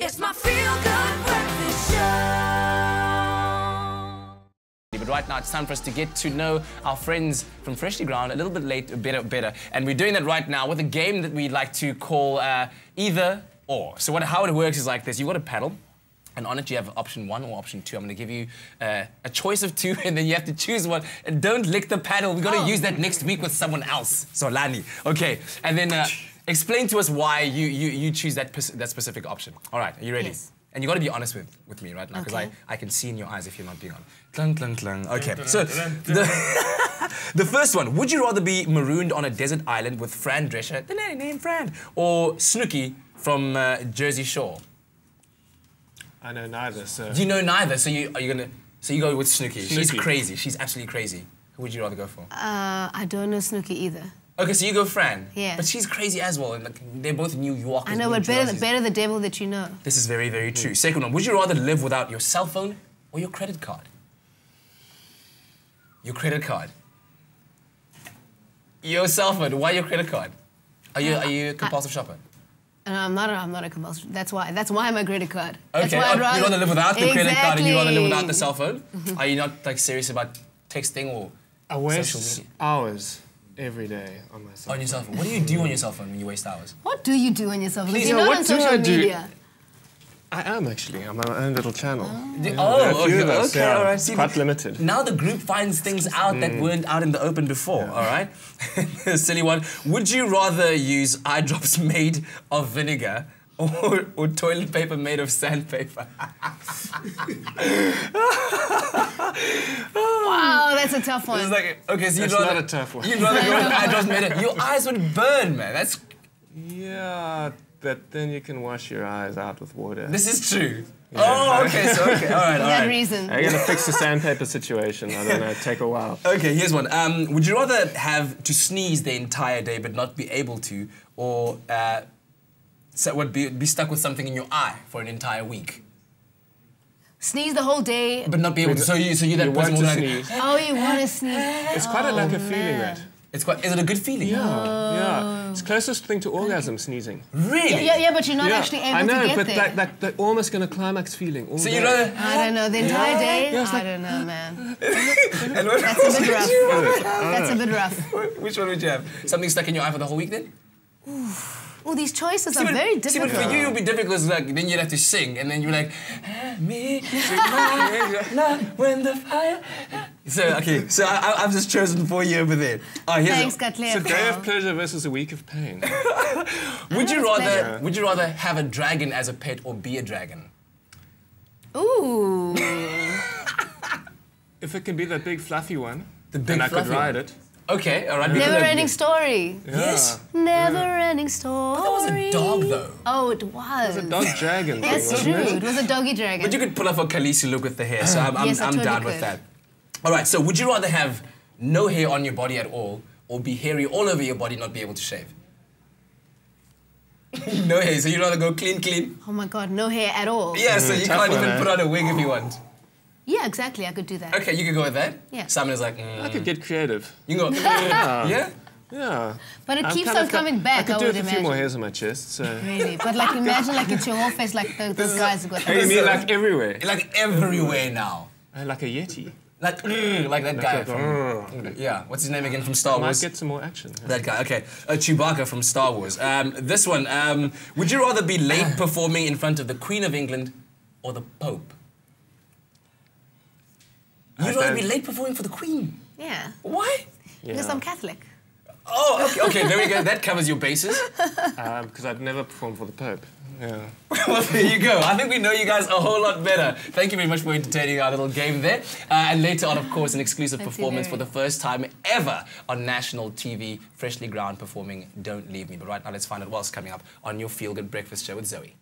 It's my feel good breakfast show. But right now, it's time for us to get to know our friends from Freshly Ground a little bit late, better, better. And we're doing that right now with a game that we'd like to call uh, either or. So what, how it works is like this. You've got a paddle. And on it, you have option one or option two. I'm going to give you uh, a choice of two, and then you have to choose one. And don't lick the paddle. We're going to use that next week with someone else. So, Lani. Okay. And then uh, explain to us why you, you, you choose that, that specific option. All right. Are you ready? Yes. And you got to be honest with, with me right now, because Okay. I, I can see in your eyes if you're not being honest. Clunk, clunk, clunk. Okay. So, the, the first one. Would you rather be marooned on a desert island with Fran Drescher, the name Fran, or Snooki from uh, Jersey Shore? I know neither, so. You know neither, so you are you gonna so you go with Snooki. She's crazy. She's absolutely crazy. Who would you rather go for? Uh, I don't know Snooki either. Okay, so you go Fran. Yeah. But she's crazy as well, and like, they're both New Yorkers. I know, New but better, Jerseys. better the devil that you know. This is very, very true. Second one. Would you rather live without your cell phone or your credit card? Your credit card. Your cell phone. Why your credit card? Are you uh, are you a compulsive shopper? And I'm not. A, I'm not a compulsive. That's why. That's why my credit card. That's Okay, why oh, I'd rather, you rather live without the credit card and you rather live without the cell phone? Are you not like serious about texting or I social media? hours every day on my cell On your cell phone. What do you do on your cell phone when you waste hours? What do you do on yourself? Because Please, you're no, not what on do social I do? media. I am actually. I'm on my own little channel. Do- There are a oh, few okay, of us, okay, yeah. all right. See, quite limited. Now the group finds things out that mm. weren't out in the open before, all right? Silly one. Would you rather use eye drops made of vinegar or, or toilet paper made of sandpaper? Wow, that's ah. A tough one. It's like, okay, so you'd That's rather... not a tough one. You'd rather go with eye drops made it. Your eyes would burn, man. That's... Yeah, but then you can wash your eyes out with water. This is true. Oh, okay, so, okay, all right, For all that right. reason. I gotta fix the sandpaper situation. I don't know, take a while. Okay, here's one. Um, would you rather have to sneeze the entire day but not be able to, or uh, so would be, be stuck with something in your eye for an entire week Sneeze the whole day. but not be able to? So you, so you that You person want will to like, sneeze. Oh, you want to sneeze? It's quite a like a feeling oh, man. that. it's quite. Is it a good feeling? Yeah, yeah. Oh. It's closest thing to orgasm, sneezing. Really? Yeah, yeah, yeah, but you're not yeah, actually able I know, to get but there. like, like the almost gonna climax feeling. All So you know. I don't know. The entire day? Yeah, it's I like- don't know, man. And what That's a bit rough. That's a bit rough. Which one would you have? Something stuck in your eye for the whole week then? Oh, these choices See, are but- very See, but difficult. for you, it would be difficult. 'cause, Like, then you'd have to sing, and then you're like, me, not when the fire. So okay, so I, I- I've just chosen for you over there. Oh, here's Thanks, a, Katlego. It's a day of pleasure versus a week of pain. Would you rather pleasure. would you rather have a dragon as a pet or be a dragon? Ooh. if it can be that big fluffy one, The big then I fluffy could ride one. it. Okay, all right. Never ending story. Yes. Never ending story. That was a dog though. Oh, it was. It's a dog dragon thing, That's wasn't true. it? It was a doggy dragon. But you could pull off a Khaleesi look with the hair, so I'm, I'm, Yes, I I'm totally down with that. All right, so would you rather have no hair on your body at all or be hairy all over your body, not be able to shave? no hair, so you'd rather go clean, clean? oh my god, no hair at all. Yeah, so you can't one, even eh? put on a wig if you want. Yeah, exactly. I could do that. Okay, you could go with that? Yeah. Simon is like, mm. I could get creative. you can go, yeah? Yeah. But it I'm keeps on of got- coming back, I could I do would it with a few more hairs on my chest. So. Really. But like imagine like it's your whole face like the, those guys have got Hey, you mean like everywhere? Like everywhere now. Uh, Like a yeti. Like, mm, like that guy like, from, yeah, what's his name again from Star Might Wars? get some more action. That guy, okay. Uh, Chewbacca from Star Wars. Um, this one, um, would you rather be late performing in front of the Queen of England or the Pope? You'd rather be late performing for the Queen. Yeah. Why? Because I'm Catholic. Oh, okay, okay, there we go. That covers your bases. Because I'd never perform for the Pope. Yeah. well, there you go. I think we know you guys a whole lot better. Thank you very much for entertaining our little game there. Uh, and later on, of course, an exclusive Thank performance very for the first time ever on national TV, Freshly Ground performing Don't Leave Me. But right now, let's find out what's coming up on your Feel Good Breakfast show with Zoe.